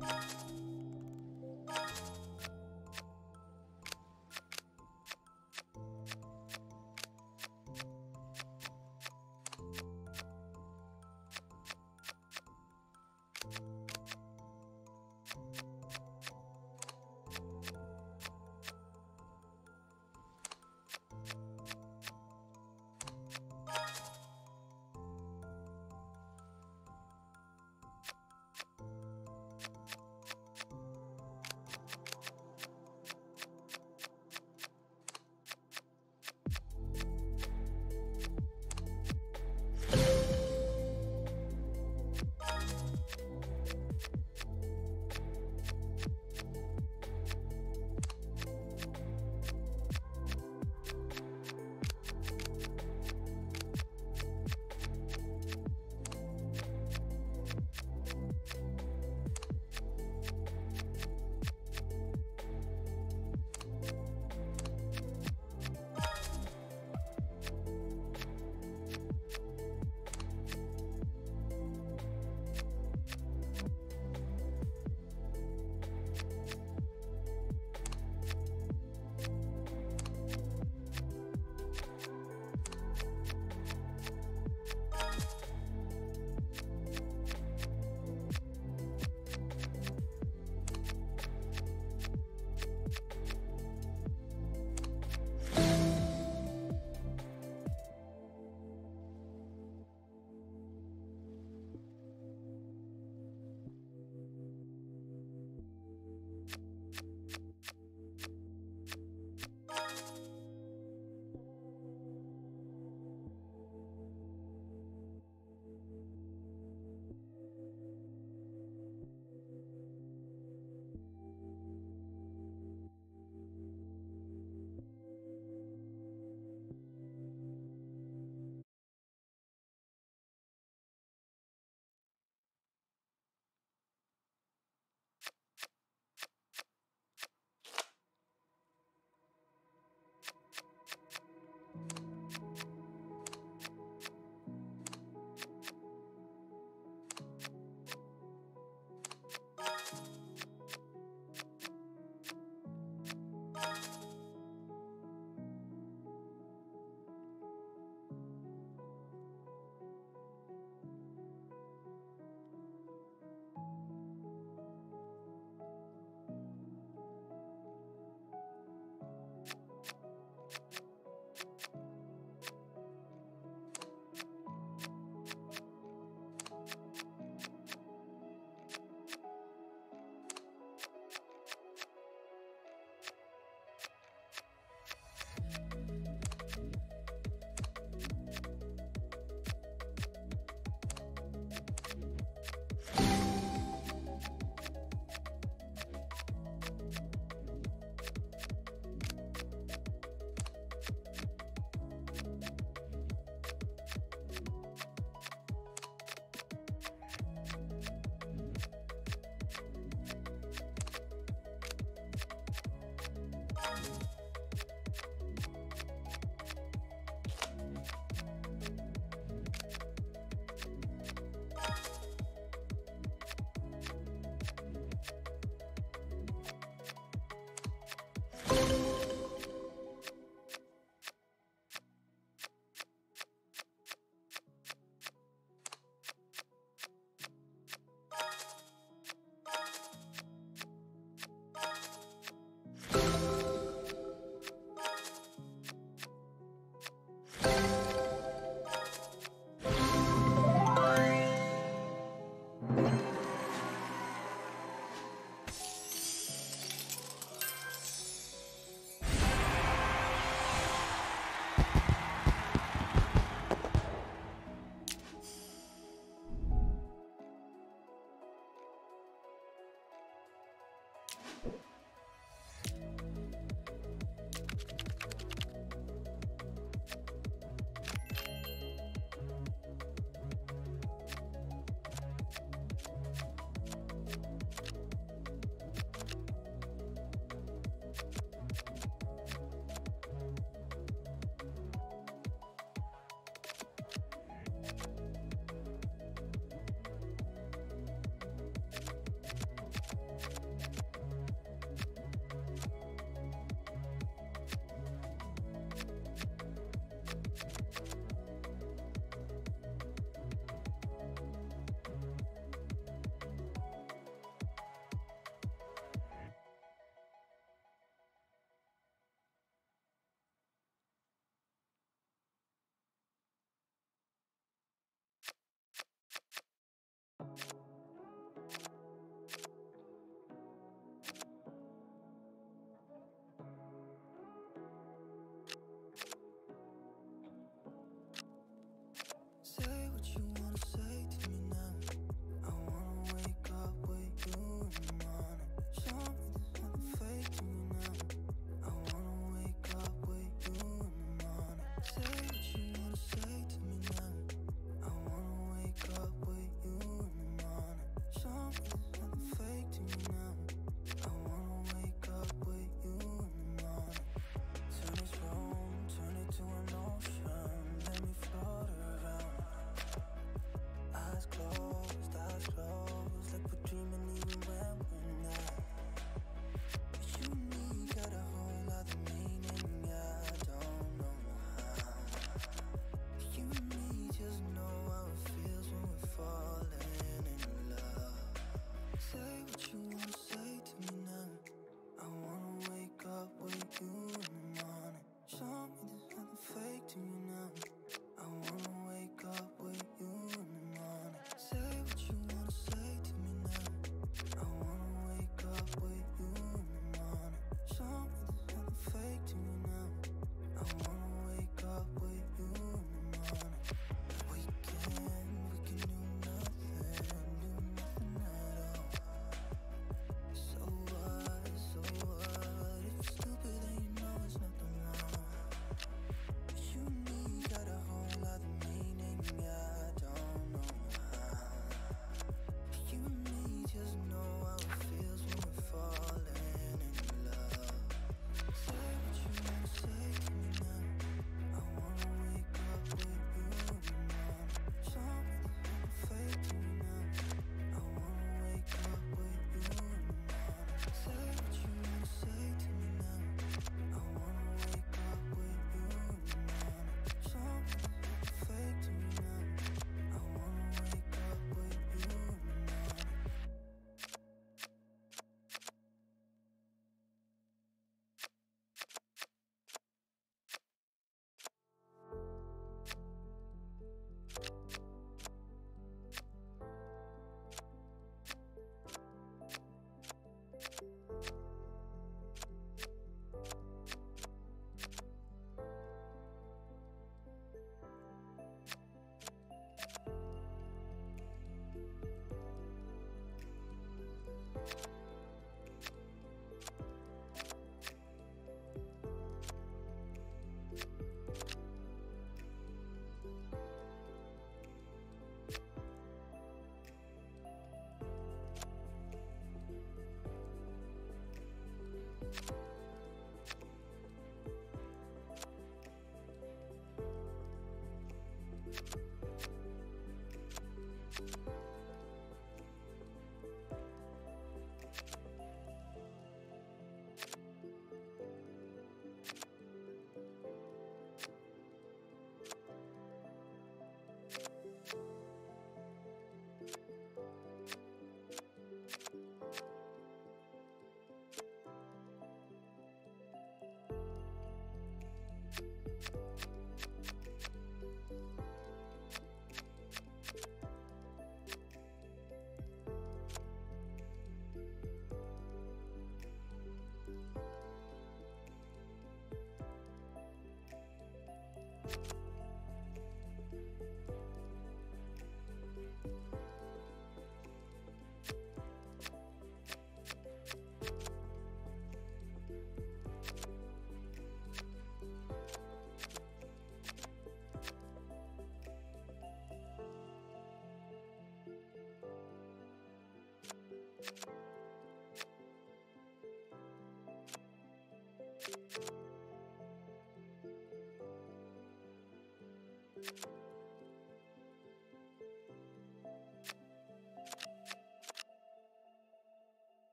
you